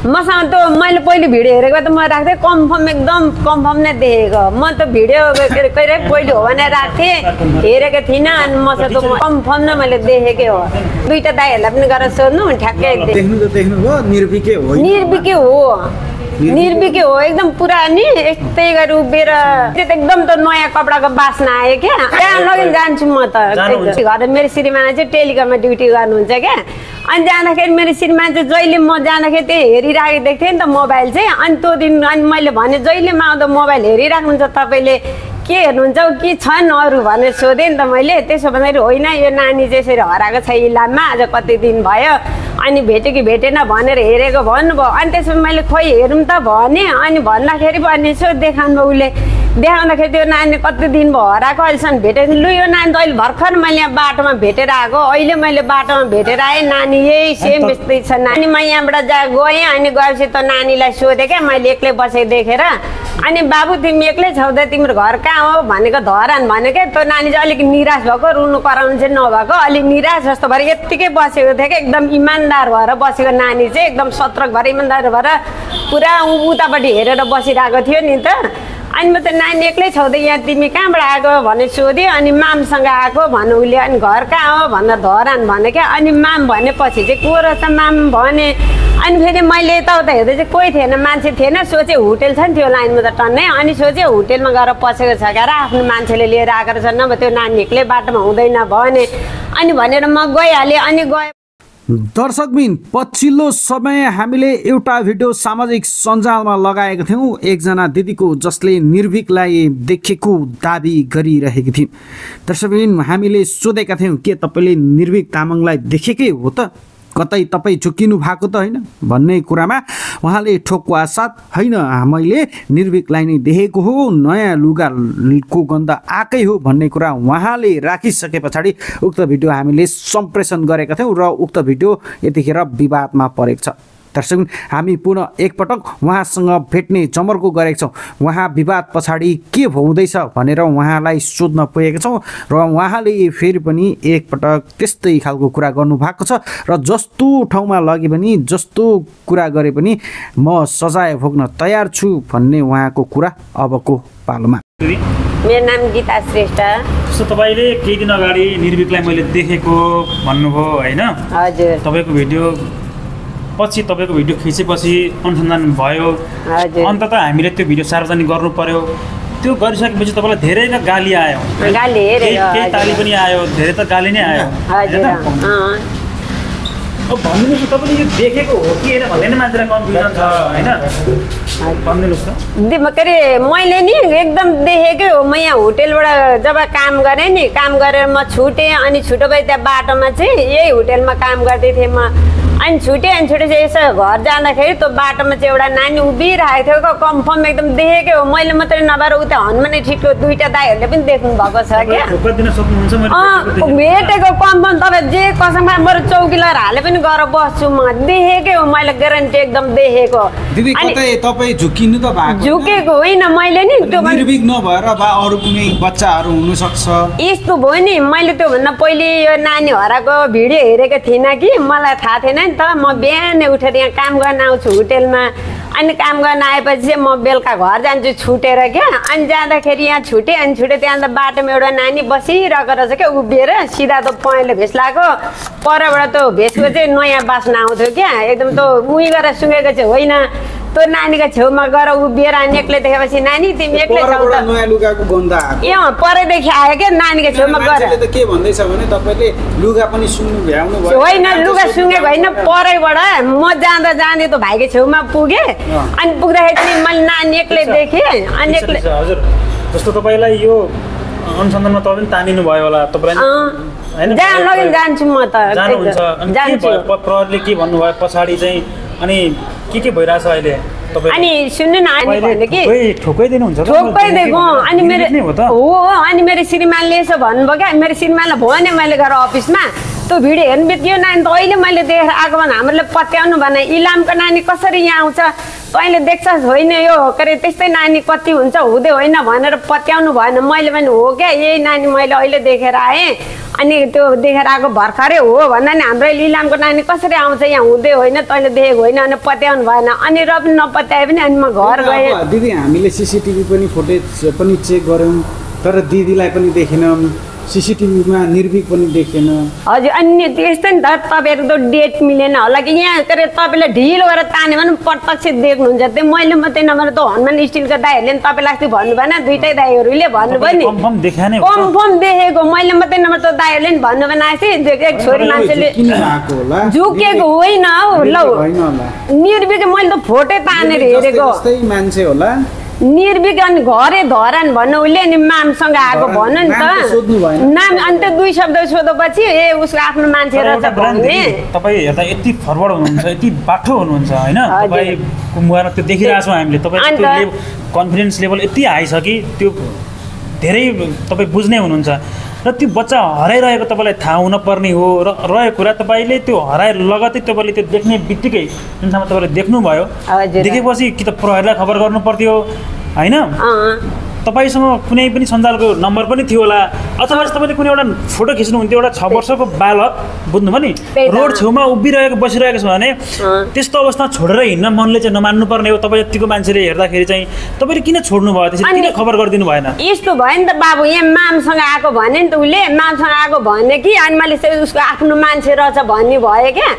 मसँग त मैले पहिले भिडियो हेरेको त म राख्थेँ कन्फर्म एकदम कन्फर्म नै देखेको। म त भिडियो कहिले पहिले हो भने राख्थेँ हेरेको थिइनँ अनि मसँग त कन्फर्म नै मैले देखेकै हो। दुइटा दाईहरूलाई पनि गरेर सोध्नु ठ्याक्कै निर्विकै हो। निर्विकै हो। एकदम पुरा नि यस्तै गरी उभिएर। त्यो त एकदम त नयाँ कपडाको बास्ना आयो क्या। त्यहाँ लगेर जान्छु म त? घर मेरो श्रीमान चाहिँ टेलिकममा ड्युटी गर्नुहुन्छ क्या। अनि जाँदाखेरि मेरो श्रीमान जहिले म जाँदाखेरि त्यही हेरिरहेको देख्थेँ नि त मोबाइल चाहिँ। अनि त्यो दिन अनि मैले भने जहिले म आउँदा मोबाइल हेरिराख्नुहुन्छ तपाईँले। के हेर्नुहुन्छ के छन् अरू भनेर सोधेँ नि त मैले। त्यसो भन्दाखेरि होइन यो नानी चाहिँ यसरी हराएको छ इलाममा। आज कति दिन भयो? अनि भेट्यो कि भेटेन भनेर हेरेको भन्नुभयो। अनि त्यसमा मैले खोइ हेरौँ त भने अनि भन्दाखेरि पनि यसो देखाउनु भयो उसले। देखाउँदाखेरि त्यो नानी कति दिन भयो हराएको अहिलेसम्म भेटेको लु यो नानी त अहिले भर्खर मैले यहाँ बाटोमा भेटेर आएको। अहिले मैले बाटोमा भेटेर आएँ। नानी यही सेम यस्तै छ। नानी म यहाँबाट जा गएँ अनि गएपछि त नानीलाई सोधेँ क्या। मैले एक्लै बसेको देखेर। अनि बाबु तिमी एक्लै छौ त तिम्रो घर कहाँ हो? भनेको धरान भने क्या। त्यो नानी चाहिँ अलिक निराश भएको रुनु कराउनु चाहिँ नभएको। अलिक निराश जस्तो भएर यत्तिकै बसेको थियो क्या। एकदम इमान्दार भएर बसेको नानी चाहिँ एकदम सत्रक भएर इमान्दार भएर पुरा उतापट्टि हेरेर बसिरहेको थियो नि त। अनि म त नानी एक्लै छौ त यहाँ तिमी कहाँबाट आएको भने सोधेँ अनि मामसँग आएको भन्नु उसले अनि घर कहाँ हो? भन्दा धरान भने क्या। अनि माम भनेपछि चाहिँ को रहेछ माम? भने अनि फेरि मैले यताउता हेर्दा चाहिँ कोही थिएन मान्छे थिएन। सोचेँ होटेल छ नि त्यो लाइनमा त टन्नै। अनि सोचेँ होटेलमा गएर पसेको छ क्या आफ्नो मान्छेले लिएर आएको रहेछ। नभए त्यो नानी एक्लै बाटोमा हुँदैन भने। अनि भनेर म गइहालेँ। अनि गएँ दर्शकबिन पछिल्लो समय हामीले एउटा भिडियो सामाजिक सञ्जालमा लगाएका थियौँ। एकजना दिदीको जसले निर्भीकलाई देखेको दाबी गरिरहेकी थिइन्। दर्शकबिन हामीले सोधेका थियौँ के तपाईँले निर्भीक तामाङलाई देखेकै हो त? कतै तपाईँ झुक्किनु भएको त होइन? भन्ने कुरामा उहाँले ठोकुवा साथ होइन मैले निर्भीकलाई नै देखेको हो नयाँ लुगाको गन्ध आएकै हो भन्ने कुरा उहाँले राखिसके पछाडि उक्त भिडियो हामीले सम्प्रेषण गरेका थियौँ र उक्त भिडियो यतिखेर विवादमा परेको छ। दर्शक हामी पुनः एकपटक उहाँसँग भेट्ने जमर्को गरेका छौँ। उहाँ विवाद पछाडि के हुँदैछ भनेर उहाँलाई सोध्न पुगेका छौँ र उहाँले फेरि पनि एकपटक त्यस्तै खालको कुरा गर्नुभएको छ र जस्तो ठाउँमा लगे पनि जस्तो कुरा गरे पनि म सजाय भोग्न तयार छु भन्ने उहाँको कुरा अबको पालोमा। मेरो नाम गीता श्रेष्ठ। जस्तो तपाईँले केही दिन अगाडि निर्भीकलाई मैले देखेको भन्नुभयो होइन? हजुर। तपाईँको भिडियो पछि तपाईँको भिडियो खिचेपछि अनुसन्धान भयो। हजुर। अन्तत हामीले त्यो भिडियो सार्वजनिक गर्नु पर्यो। त्यो गरिसकेपछि तपाईँलाई धेरै नै गाली आयो। केही। ताली पनि आयो धेरै त गाली नै आयो। त? भनिदिनुहोस् तपाईँले यो देखेको हो कि होइन भन्ने नै मान्छेलाई कन्फ्युजन छ होइन? त। के अरे मैले नि एकदम देखेकै हो। म यहाँ होटेलबाट जब काम गरेँ नि काम गरेर म छुटेँ अनि छुटो भए त्यहाँ बाटोमा चाहिँ यही होटेलमा काम गर्दै थिएँ म। अनि छुटेँ अनि छुटेपछि यसो घर जाँदाखेरि त्यो बाटोमा चाहिँ एउटा नानी उभिरहेको थियो कन्फर्म एकदम देखेकै हो। मैले मात्रै नभएर उता हनुमाने ठिकको दुइटा दाईहरूले पनि देख्नु भएको छ क्या। भेटेको कन्फर्म तपाईँ जे कसम बरु चौकी लगाएर हाले पनि गएर बस्छु म। देखेकै हो मैले ग्यारेन्टी एकदम देखेको। दिदी अनि कतै तपाईँ झुक्किनु त भएको झुकेको होइन मैले नि त्यो भन्- निर्भीक नभएर बा अरू कुनै बच्चाहरू हुनसक्छ। यस्तो भयो नि मैले त्योभन्दा पहिले यो नानी हराएको भिडियो हेरेको थिइनँ कि मलाई थाहा थिएन नि त म बिहानै उठेर यहाँ काम गर्न आउँछु होटेलमा। अनि काम गर्न आएपछि चाहिँ म बेलुका घर जान्छु छुटेर क्या। अनि जाँदाखेरि यहाँ छुटेँ अनि छुटेँ त्यहाँ त बाटोमा एउटा नानी बसिरहेको रहेछ क्या उभिएर। सिधा त पहेँलो भेष लगाएको। परबाट त्यो भेषको चाहिँ नयाँ बास्ना आउँथ्यो क्या। एकदम त्यो उही गरेर सुँगेको चाहिँ होइन। त्यो नानीको छेउमा गएर उभिएर अनि एक्लै देखेपछि नानी तिमी एक्लै छौ त लुगाको ए परैदेखि आयो क्या नानीको छेउमा गएर के भन्दैछ भने तपाईँले लुगा पनि सुन्नु भ्याउनु भयो होइन लुगा सुँगेको होइन परैबाट म जाँदा जाँदै त भाइको छेउमा पुगेँ अनि पुग्दाखेरि पनि मैले नानी एक्लै देखेँ अनि एक्लै हजुर जस्तो तपाईँलाई यो अनुसन्धानमा तपाईँ पनि तानिनु भयो होला होइन? जहाँ लगेर जान्छु म त जानुहुन्छ प्रहरीले के भन्नुभयो पछाडि चाहिँ अनि के के भइरहेछ अहिले अनि सुन्नु न अनि कि? दिएको अनि मेरो नै हो अनि मेरो श्रीमानले यसो भन्नुभयो क्या। मेरो श्रीमानलाई भने मैले गएर अफिसमा। त्यो भिडियो हेर्नु बित्यो नानी त अहिले मैले देखेर आएको भने हामीहरूले पत्याउनु भने इलामको नानी कसरी यहाँ आउँछ? तैँले देख्छस् होइन यो के अरे त्यस्तै नानी कति हुन्छ हुँदै होइन भनेर पत्याउनु भएन। मैले पनि हो क्या यही नानी मैले अहिले देखेर आएँ। अनि त्यो देखेर आएको भर्खरै हो भन्दा नि हाम्रो लिलामको नानी कसरी आउँछ यहाँ हुँदै होइन तैँले देखेको होइन अनि पत्याउनु भएन। अनि र पनि नपत्याए पनि अनि म घर गएँ। दिदी हामीले सिसिटिभी पनि फुटेज पनि चेक गऱ्यौँ तर दिदीलाई पनि देखेनौँ। सिसिटिभीमा निर्भीक पनि देखेन हजुर अनि त्यस्तै नि त तपाईँहरूको त डेट मिलेन होला कि? यहाँ के अरे तपाईँलाई ढिलो गरेर तान्यो भने प्रत्यक्ष देख्नुहुन्छ त्यो। मैले मात्रै नभएर त हनुमान स्टिलको दाईहरूले नि तपाईँलाई अस्ति भन्नु भएन दुइटै दाईहरूले भन्नुभयो नि। कन्फर्म देखा नै हो त। कन्फर्म देखेको मैले मात्रै नभएर त दाईहरूले नि भन्नु भएन एक छोरी मान्छेले किन भएको होला। झुकेको होइन हौ ल। निर्विक मैले त फोटो तानेर हेरेको। जस्तै मान्छे होला। निर्विक अनि घरे धरान भन्नु उसले अनि मामसँग आएको भन्नु नि त। नाम अनि त दुई शब्द सोधेपछि ए उसको आफ्नो मान्छे रहेछ नि भन्ने। तपाईँ हेर्दा यति फरवर्ड हुनुहुन्छ यति बाठो हुनुहुन्छ होइन? हजुर। तपाईँको मुहारमा त्यो देखिरहेको छौँ हामीले अन्त- लेभ- कन्फिडेन्स लेभल यति हाई छ कि त्यो धेरै तपाईँ बुझ्ने हुनुहुन्छ। र त्यो बच्चा हराइरहेको तपाईँलाई थाहा हुनपर्ने हो र रहेको कुरा तपाईँले त्यो हराए लगतै तपाईँले त्यो देख्ने बित्तिकै जुन ठाउँमा तपाईँले देख्नुभयो। देखेपछि कि त प्रहरीलाई खबर गर्नु पर्थ्यो होइन तपाईँसँग कुनै पनि सञ्जालको नम्बर पनि थियो होला अथवा तपाईँले कुनै एउटा फोटो खिच्नुहुन्थ्यो एउटा छ वर्षको बालक बुझ्नुभयो नि? त। रोड छेउमा उभिरहेको बसिरहेको छ भने। त्यस्तो अवस्था छोडेर हिँड्न मनले चाहिँ नमान्नु पर्ने हो। तपाईँ जतिको मान्छेले हेर्दाखेरि चाहिँ तपाईँले किन छोड्नु भयो त्यसरी किन खबर गरिदिनु भएन? यस्तो भयो नि त बाबु यहाँ मामसँग आएको भने नि त उसले मामसँग आएको भने कि अनि मैले उसको आफ्नो मान्छे रहेछ भन्ने भयो क्या।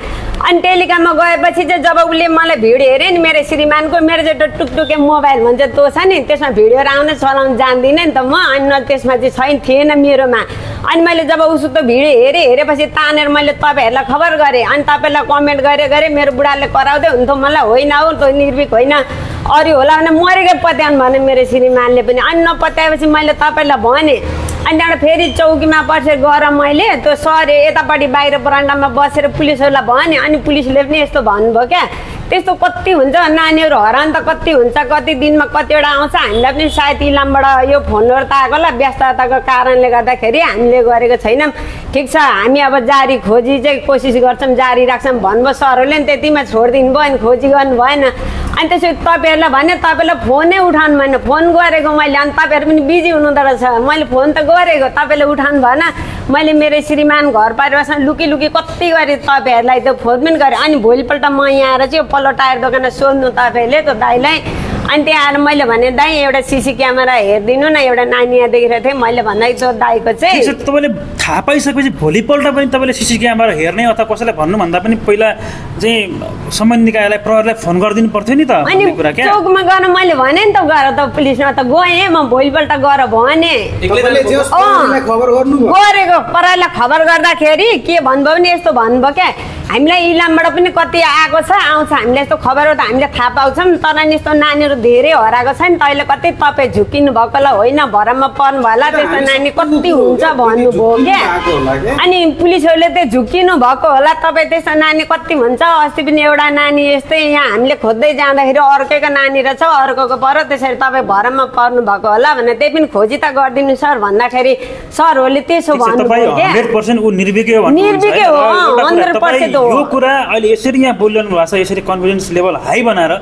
अनि टेलिकममा गएपछि चाहिँ जब उसले मलाई भिडियो हेऱ्यो नि मेरो श्रीमानको मेरो चाहिँ टुकटुके मोबाइल भन्छ त्यो छ नि त्यसमा भिडियो आउन चलाउनु जान्दिनँ नि त म। अनि न त्यसमा चाहिँ छैन थिएन मेरोमा। अनि मैले जब उसको भिडियो हेरेँ हेरेपछि तानेर मैले तपाईँहरूलाई खबर गरेँ। अनि तपाईँलाई कमेन्ट गरेँ गरेँ मेरो बुढाले कराउँदै हुन्थ्यो मलाई होइन हौ त्यो निर्भीक होइन। अरू होला भने मरेकै पत्याउनु भने मेरो श्रीमानले पनि। अनि नपत्याएपछि मैले तपाईँलाई भने। अनि त्यहाँबाट फेरि चौकीमा बसेर गएर मैले त्यो सरे यतापट्टि बाहिर बरान्डामा बसेर पुलिसहरूलाई भने। अनि पुलिसले पनि यस्तो भन्नुभयो क्या। त्यस्तो कति हुन्छ? नानीहरू हरान त कति हुन्छ? कति दिनमा कतिवटा आउँछ? हामीलाई पनि सायद इलामबाट यो फोनहरू त आएको होला। व्यस्तताको कारणले गर्दाखेरि हामीले गरेको छैनौँ। ठिक छ हामी अब जारी खोजी चाहिँ कोसिस गर्छौँ जारी राख्छौँ भन्नुभयो। सरहरूले नि त्यतिमा छोडिदिनु भयो अनि खोजी गर्नु भएन। अनि त्यसपछि तपाईँहरूलाई भने तपाईँलाई फोनै उठाउनु भएन। फोन गरेको मैले अनि तपाईँहरू पनि बिजी हुनुहुँदो रहेछ। मैले फोन त गरेको तपाईँले उठाउनु भएन। मैले मेरो श्रीमान घर परिवारसँग लुकी लुकी कति गरेँ तपाईँहरूलाई फोन पनि गरेँ। अनि भोलिपल्ट म यहाँ आएर चाहिँ पल्लो टायर दोकानमा सोध्नु तपाईँहरूले त्यो दाइलाई अनि त्यहाँ आएर मैले भने दाइ एउटा सिसी क्यामेरा हेरिदिनु न एउटा नानी यहाँ देखिरहेको थिएँ मैले भन्दा त्यो दाइको चाहिँ तपाईँले थाहा पाइसकेपछि भोलिपल्ट पनि तपाईँले सिसी क्यामेरा हेर्ने अथवा कसैलाई भन्नुभन्दा पनि पहिला चाहिँ सम्बन्धित निकायलाई प्रहरीलाई फोन गरिदिनु पर्थ्यो नि त अनि चौकमा गएर मैले भने नि त गएर त पुलिसमा त गएँ म भोलिपल्ट गएर भने। जे। प्रहरीलाई गरेको परैलाई खबर गर्दाखेरि के भन्नुभयो भने यस्तो भन्नुभयो क्या। हामीलाई इलामबाट पनि कति आएको छ आउँछ। हामीलाई यस्तो खबरहरू त हामीले थाहा पाउँछौँ। तर नि यस्तो नानीहरू धेरै हराएको छ नि त अहिले कति तपाईँ झुकिनु भएको होला होइन? भरमा पर्नु भयो होला त्यस्तो नानी कति हुन्छ भन्नुभयो क्या? अनि पुलिसहरूले चाहिँ झुकिनु भएको होला। तपाईँ त्यस्तो नानी कति हुन्छ? अस्ति पनि एउटा नानी यस्तै यहाँ हामीले खोज्दै जाँदाखेरि अर्कैको नानी रहेछ। अर्कोको पर त्यसरी तपाईँ भरमा पर्नु भएको होला भनेर त्यही पनि खोजी त गरिदिनु सर भन्दाखेरि सरहरूले त्यसो भन्नुभयो हन्ड्रेड पर्सेन्ट निर्विकै हो भन्नुहुन्छ, निर्विकै होइन? हो, र एउटा कुरा, 100% तपाईँ हो। यो कुरा अहिले यसरी यहाँ बोलिरहनु भएको छ यसरी कन्फिडेन्स लेभल हाई बनाएर।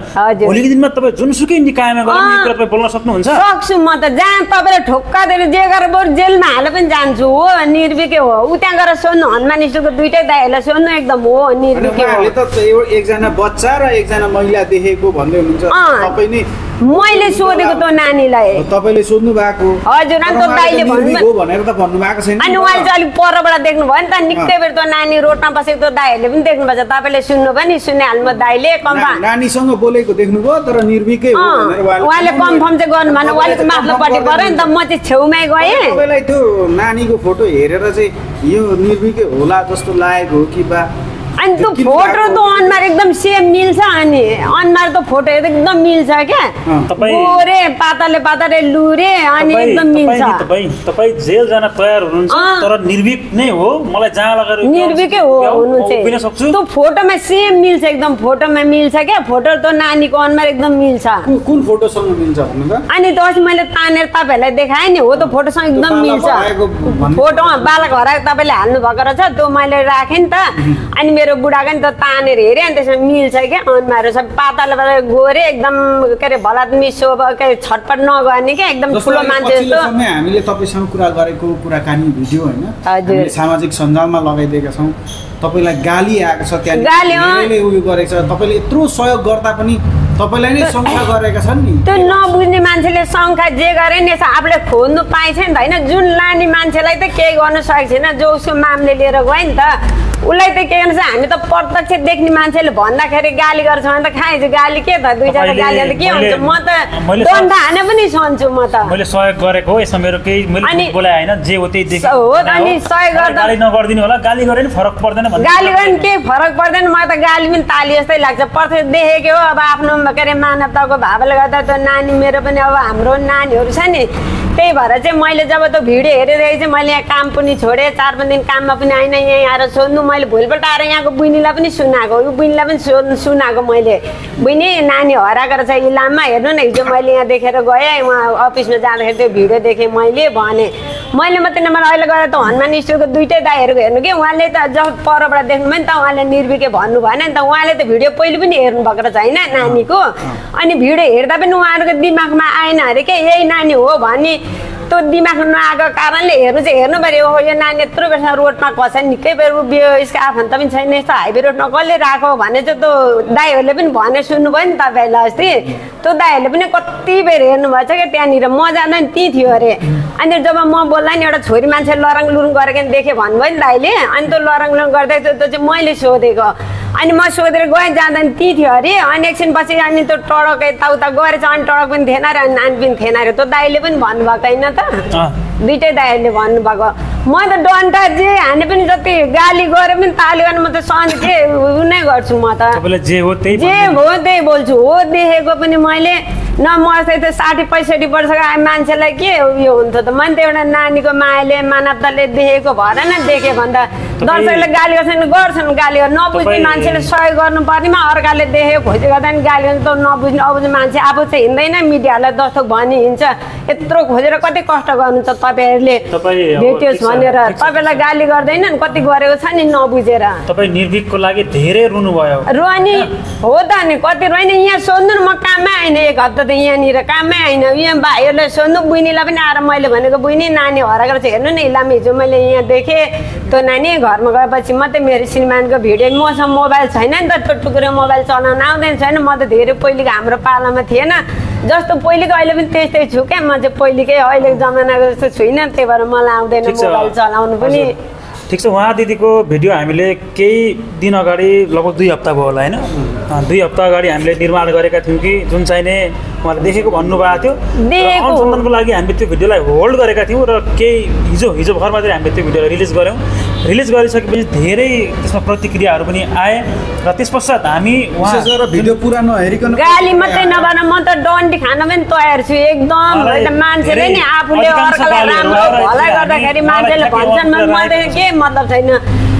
भोलिको दिनमा तपाईँ जुनसुकै निकायमा गएर तपाईँ बोल्न सक्नुहुन्छ सक्छु म त जहाँ तपाईँले ठोक्का दिएर जे गरेर बरु जेलमा हालेर पनि जान्छु हो निर्विकै हो ऊ त्यहाँ गएर सोध्नु हनुमान स्टोरको दुइटै दाइहरूलाई सोध्नु एकदम हो निर्विकै हो एकजना बच्चा र एकजना महिला देखेको भन्दै हुनुहुन्छ। तपाईँ नै मैले सोधेको त्यो नानीलाई। तपाईँले सोध्नु भएको हजुर, अनि तर त दाइले भन्नु- भनेर त भन्नु भएको छैन अनि उहाँले चाहिँ अलिक परबाट देख्नु भयो नि त। निकै बेर त्यो नानी रोडमा बसेको त्यो दाईहरूले पनि देख्नुभएको छ तपाईँले सुन्नुभयो नि सुनिहाल्नु दाईले कम्फा ना- नानीसँग बोलेको देख्नुभयो तर निर्विकै उहाँले कन्फर्म चाहिँ गर्नु भएन। उहाँले माथिल्लोपट्टि गऱ्यो नि त। म चाहिँ छेउमै गएँ। तपाईँलाई त्यो नानीको फोटो हेरेर चाहिँ यो निर्विकै होला जस्तो लागेको हो कि बा? अनि त्यो फोटो? त अनुहार एकदम सेम मिल्छ अनि अनुहार त फोटो एकदम मिल्छ क्या? गोरे पातले पातले लुरे अनि एकदम मिल्छ तपाईँ- तपाईँ तपाईँ जेल जान तयार हुनुहुन्छ। तर निर्भीक नै हो। मलाई जहाँ लगेर निर्विकै हो हुनु चाहिँ। त्यो फोटोमा सेम मिल्छ एकदम फोटोमा मिल्छ क्या? फोटो त नानीको अनुहार एकदम मिल्छ। कु- कुन फोटोसँग मिल्छ भन्नु त अनि त अस्ति मैले तानेर तपाईँहरूलाई देखाएँ नि हो त फोटोसँग एकदम मिल्छ। फोटोमा बालक हराएको तपाईँले हाल्नु भएको रहेछ त्यो मैले राखेँ नि त। अनि मेरो मेरो बुढाको नि त तानेर हेऱ्यो अनि त्यसमा मिल्छ क्या अनुहारहरू सब। पातलबाट गोरे एकदम के अरे भला मिसो अब के अरे छटपट नगर्ने क्या एकदम ठुलो मान्छे जस्तो। हामीले तपाईँसँग कुरा गरेको कुराकानी भिडियो होइन हजुर। सामाजिक सञ्जालमा लगाइदिएका छौँ। तपाईँलाई गाली आएको छ त्यहाँ उयो गरेको छ। तपाईँले यत्रो सहयोग गर्दा पनि तपाईँलाई नै शङ्का गरेका छन् नि। त्यो नबुझ्ने मान्छेले शङ्का जे गरे नि यसो आफूले खोज्नु पाएछ नि त होइन? जुन लाने मान्छेलाई त केही गर्नु सकेको छैन जो उसको मामले लिएर गयो नि त उसलाई त के गर्नु छ हामी त प्रत्यक्ष देख्ने मान्छेले भन्दाखेरि गाली गर्छ भने त खाइन्छ गाली। के त दुई चारवटा गाली अन्त के हुन्छ? म त दण्ड हाने पनि सहन्छु म त। मैले सहयोग गरेको हो यसमा मेरो केही मैले बोलाए होइन जे हो त्यही देखि। हो, अनि सहयोग गर्दा- गाली नगरिदिनु होला गाली गरे नि फरक पर्दैन भन्ने गाली गर्ने केही फरक पर्दैन मलाई त गाली पनि ताली जस्तै लाग्छ। प्रत्यक्ष देखेको हो अब आफ्नो के अरे मानवताको भावले गर्दा त्यो नानी मेरो पनि अब हाम्रो नानीहरू छ नि त्यही भएर चाहिँ मैले जब त्यो भिडियो हेरिरहेको चाहिँ मैले यहाँ काम पनि छोडेँ। चार पाँच दिन काममा पनि आइन यहाँ आएर सोध्नु। मैले भोलिपल्ट आएर यहाँको बहिनीलाई पनि सुनाएको। यो बहिनीलाई पनि सोध्नु सुनाएको मैले। बहिनी नानी हराएको रहेछ इलाममा हेर्नु न हिजो मैले यहाँ देखेर गएँ उहाँ अफिसमा जाँदाखेरि त्यो भिडियो देखेँ मैले भने। मैले मात्रै नभएर अहिले गएर त हनुमान स्टोरको दुइटै दाइहरूको हेर्नु कि उहाँले त जब परबाट देख्नु भयो नि त उहाँले निर्विके भन्नु भएन नि त उहाँले त भिडियो पहिले पनि हेर्नु भएको रहेछ होइन नानीको अनि भिडियो हेर्दा पनि उहाँहरूको दिमागमा आएन अरे के यही नानी हो भन्ने त्यो दिमाग नआएको कारणले हेर्नु चाहिँ हेर्नु पऱ्यो। ओहो यो नानी यत्रो बेरसम्म रोडमा कसेन निकै बेर उभियो यसको आफन्त पनि छैन यस्तो हाइवे रोडमा कसले राखो भने चाहिँ त्यो दाईहरूले पनि भने सुन्नुभयो नि तपाईँलाई अस्ति। त्यो दाईहरूले पनि कति बेर हेर्नुभएछ क्या त्यहाँनिर म जाँदा नि त्यहीँ थियो अरे। अनि जब म बोल्दा नि एउटा छोरी मान्छे लरङ लुरुङ गरेको देखेँ भन्नुभयो नि दाईले। अनि त्यो लरङ लुरुङ गर्दै त्यो चाहिँ मैले सोधेको। अनि म सोधेर गएँ जाँदा नि त्यहीँ थियो अरे। अनि एकछिन पछि अनि त्यो टडक यताउता गरेछ अनि टडक पनि थिएन अरे अनि नानी पनि थिएन अरे। त्यो दाईले पनि भन्नुभएको होइन त। दुइटै दाइहरूले भन्नुभएको। म त डन्टा जे हाने पनि जति गाली गरे पनि ताली गर्ने म त उ नै गर्छु म त। जे। हो त्यही बोल्छु। हो देखेको पनि मैले। न म त साठी पैँसठी वर्षको आए मान्छेलाई के उयो हुन्थ्यो त मैले त एउटा नानीको मायाले मानवताले देखेको भएर नै देखेँ भन्दा दर्शकले गाली गर्छन् गर्छन् गाली गर्छ नबुझ्ने मान्छेले सहयोग गर्नु पर्नेमा अर्काले देखेको खोजी गर्दा नि गाली गर्छ त नबुझ्ने अबुझ्ने मान्छे आफू चाहिँ हिँड्दैन मिडियालाई जस्तो भनी हिँड्छ यत्रो खोजेर कति कष्ट गर्नुहुन्छ तपाईँहरूले भेट्योस् भनेर। तपाईँलाई गाली गर्दैन नि कति गरेको छ नि नबुझेर। तपाईँ निर्भीकको लागि धेरै रुनुभयो। रोनी हो त नि कति रोइन यहाँ सोध्नु म काममै आइन एक हप्ता त यहाँनिर काममै आइन यहाँ भाइहरूलाई सोध्नु बहिनीलाई पनि आएर मैले भनेको बहिनी नानी हराएको चाहिँ हेर्नु न इलाम हिजो मैले यहाँ देखेँ त्यो नानी घरमा गएपछि मात्रै मेरो श्रीमानको भिडियो मसँग मोबाइल छैन नि त टुटुकुरो मोबाइल चलाउन आउँदैन छैन म त धेरै पहिलेको हाम्रो पालामा थिएन जस्तो पहिलेको अहिले पनि त्यस्तै छु क्या म चाहिँ पहिलेकै अहिलेको जमानाको जस्तो छुइनँ त्यही भएर मलाई आउँदैन छ मोबाइल चलाउनु पनि। ठिक छ उहाँ दिदीको भिडियो हामीले केही दिन अगाडि लगभग दुई हप्ता भयो होला होइन? दुई हप्ता अगाडि हामीले निर्माण गरेका थियौँ कि जुन चाहिने उहाँले देखेको भन्नुभएको थियो। अनुसन्धानको लागि हामीले त्यो भिडियोलाई होल्ड गरेका थियौँ र केही हिजो हिजो भर मात्रै हामीले त्यो भिडियोलाई रिलिज गऱ्यौँ। रिलिज गरिसकेपछि धेरै त्यसमा प्रतिक्रियाहरू पनि आए र त्यस पश्चात हामी भिडियो पुरा नहेरिकन गाली मात्रै नभएर म त डन्डी खान पनि तयार छु। एकदम होइन मान्छेले नि आफूले अर्कालाई राम्रो भलाइ गर्दाखेरि मान्छेले भन्छन् मैले के मतलब छैन।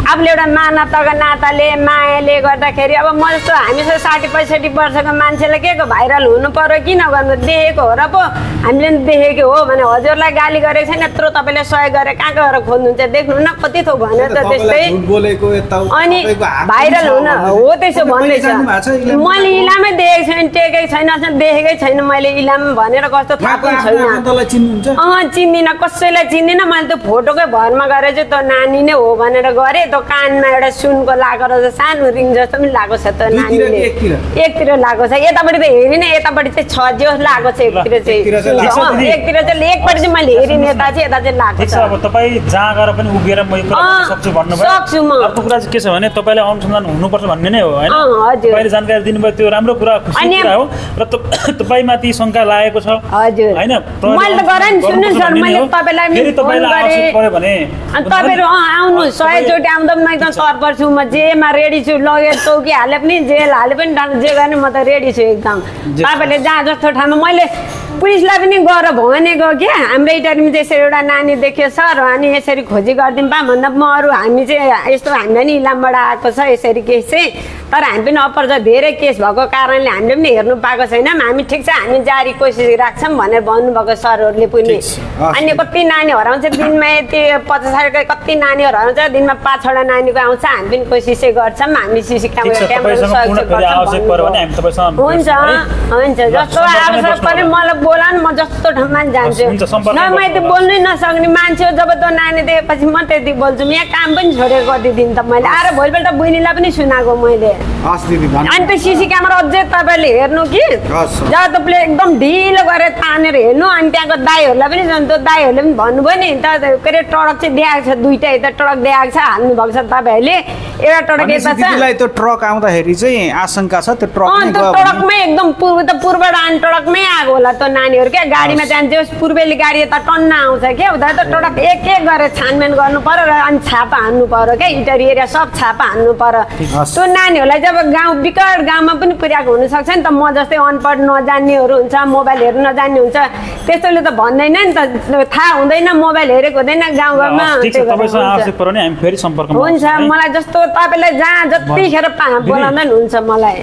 आफूले एउटा मानवताको नाताले मायाले गर्दाखेरि अब म जस्तो हामी जस्तो साठी पैँसठी वर्षको मान्छेलाई के को भाइरल हुनु पर्यो किन गर्नु? देखेको हो र पो। हामीले पनि देखेको हो भने हजुरलाई गाली गरेको छैन यत्रो तपाईँले सहयोग गरेर कहाँ गएर खोज्नुहुन्छ? देख्नु न कति थोक भन्यो त त्यस्तै। अनि भाइरल हुन हो त्यसो भन्दैछ? मैले इलामै देखेको छैन टेकेको छैन देखेकै छैन मैले इलाम भनेर कस्तो थाहा पनि छैन। अँ चिन्दिनँ कसैलाई चिन्दिनँ मैले त्यो फोटोकै भरमा गएर चाहिँ त्यो नानी नै हो भनेर गरेँ कानमा एउटा सुनको रहेछ सानो रिङ जस्तो पनि लगाएको छ दुईतिर नानीले। एकतिर? लगाएको छ। यतापट्टि त हेरिनँ यतापट्टि चाहिँ छ जो लगाएको छ एकतिर चाहिँ। एकतिर चाहिँ एकपट्टि चाहिँ मैले हेरिनँ यता चाहिँ यता चाहिँ लगाएको ठिक छ। अब तपाईँ जहाँ गएर पनि उभिएर म सक्छु भन्नुभयो। सक्छु म। अर्को कुरा चाहिँ के छ भने तपाईँलाई अनुसन्धान हुनुपर्छ भन्ने नै हो होइन। तपाईँले जानकारी दिनुभयो त्यो राम्रो कुरा कुरा हो। र त- तपाईँमाथि शङ्का लागेको छ। होइन? त। तपाईँलाई तपाईँहरू आउनु सयचोटि आउँदा पनि म एकदम तर्पर छु म जेमा रेडी छु लगेर चौकी हाले पनि जेल हाले पनि जे गर्ने म त रेडी छु एकदम। तपाईँले जहाँ जस्तो ठाउँमा मैले पुलिसलाई पनि गर भनेको क्या। हाम्रो इटरमा चाहिँ यसरी एउटा नानी देख्यो सर अनि यसरी खोजी गरिदिउँ पा भन्दा म अरू हामी चाहिँ यस्तो हामीलाई नि इलामबाट आएको छ यसरी केस चाहिँ। तर हामी पनि अप्पर धेरै केस भएको कारणले हामीले पनि हेर्नु पाएको छैनौँ। हामी ठिक छ हामी जारी कोसिस राख्छौँ भनेर भन्नुभएको सरहरूले पनि। अनि कति नानी हराउँछ दिनमा यति पचास सालको कति नानी हराउँछ दिनमा पाँच कोहीबेला नानीको आउँछ हामी पनि कोसिसै गर्छौँ हामी हुन्छ हुन्छ जस्तो आवश्यक पऱ्यो। मलाई। बोला न म जस्तो ठाउँमा पनि जान्छु। हुन्छ, सम्पर्कमै न मैले बस्नु होला। बोल्नै नसक्ने मान्छे हो जब त नानी देखेपछि म त्यति बोल्छु। यहाँ काम पनि छोडेर कति दिन त मैले। आएर भोलिपल्ट बहिनीलाई पनि सुनाएको मैले। हस् दिदी धन्यवाद। अनि त्यो सिसी क्यामेरा अझै तपाईँले हेर्नु कि। जब तपाईँले एकदम ढिलो गरेर तानेर हेर्नु अनि त्यहाँको दाईहरूलाई पनि त्यो दाईहरूले पनि भन्नुभयो नि त के अरे टडक चाहिँ देखाएको छ दुइटै यता टडक देखाएको छ हाल्नु भएको छ तपाईँहरूले एउटा टडक यता छ त्यो ट्रक आउँदाखेरि चाहिँ आशंका छ त्यो ट्रक टडकमै एकदम पूर्व त पूर्वबाट आने टडकमै आएको होला त्यो नानीहरू क्या। गाडीमा जान्छ पूर्वेली गाडी यता टन्न आउँछ क्या उता त टडक एक एक गरेर छानबिन गर्नु पर्यो र अनि छापा हान्नु पर्यो क्या। इटरी एरिया सब छापा हान्नु पर्यो। त्यो नानीहरूलाई जब गाउँ विकट गाउँमा पनि पुर्याएको हुनसक्छ नि त। म जस्तै अनपढ नजान्नेहरू हुन्छ मोबाइल हेर्नु नजान्ने हुन्छ। त्यस्तोले त भन्दैन नि त। थाहा हुँदैन मोबाइल हेरेको हुँदैन तपाईँसँग। आवश्यक भने हामी फेरि सम्पर्कमा हुन्छ। मलाई जस्तो तपाईँलाई जहाँ जतिखेर बोलाउँदा हुन्छ मलाई